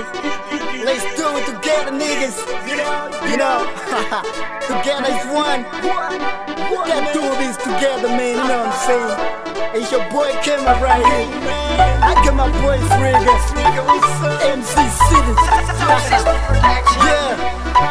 Let's do it together, niggas. You know, together is one. Gotta do this together, man. You know what I'm saying? It's your boy K-Man right here. I got my boy Striga. MC City. yeah.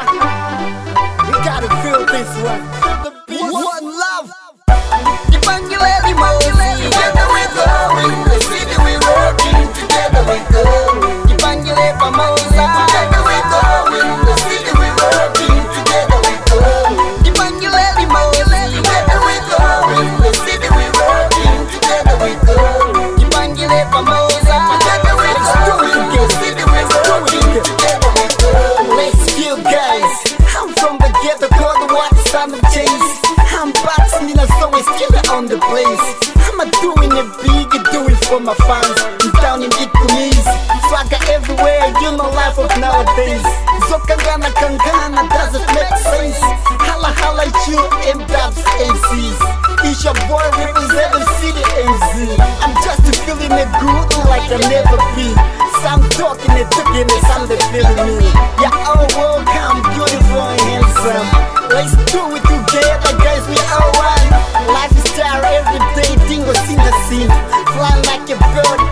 I'm from the ghetto, called the white son of. I'm boxing in a song, still on the place. I'm a doing it big, do it for my fans. I'm down in Ikumis, swagger everywhere, you know life of nowadays. Zokangana kangana doesn't make sense. Hala hala you, M-Dubs, MCs. It's your boy representing City MZ. I'm just feeling it good like I never been. Some talking it, talking it, some they feeling me. Fly like a bird,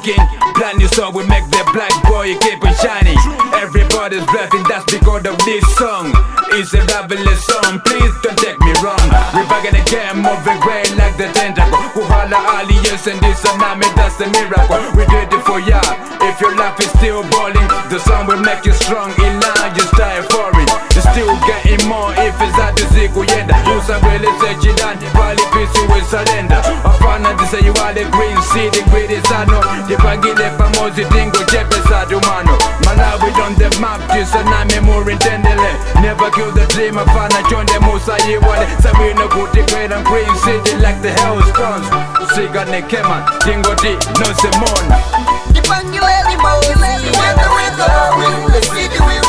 still rocking. Brand new song, we make the black boy keep on shining. Everybody's bluffing, that's because of this song. It's a marvelous song, please don't take me wrong. We're back in the game, moving great like the tentacle. Kuhala Ali, yes, and this tsunami, that's a miracle. We did it for ya. If your life is still balling, the song will make you strong. Elijah just die for it. You're still getting more if it's at the zikuyenda. Usabeleze chidani, pali pisi we surrender. Hapana disayi wale green city gwidisano Dipangile pamozi dingo chepesa dumano Malawi on the map chisaname murintendele Never kill the dream afana chonde musa yiwale Sabino kuti and green city like the Hellstones Siga nekema dingo di no simona Dipanggil emosi Together we go